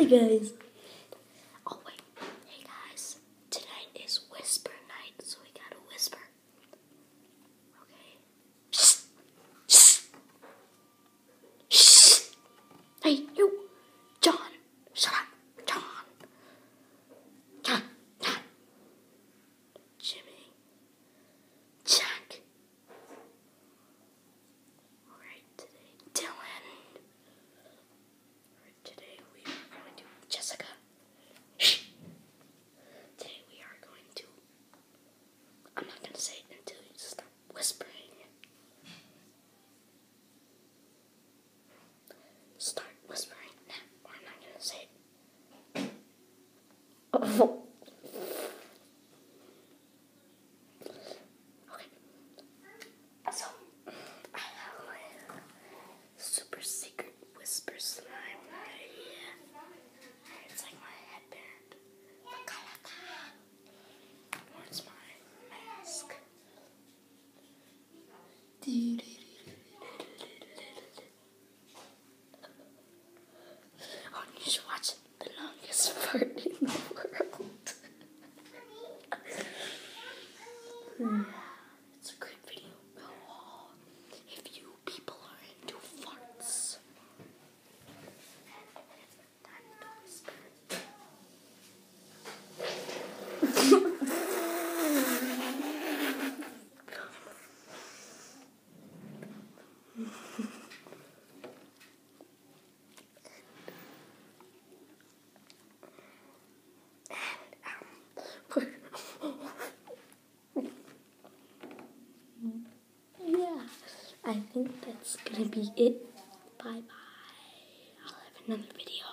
Hey guys. I'm not gonna say it until you stop whispering. Oh, you should watch the longest fart in the world. Hmm. that's gonna be it. Bye bye. I'll have another video.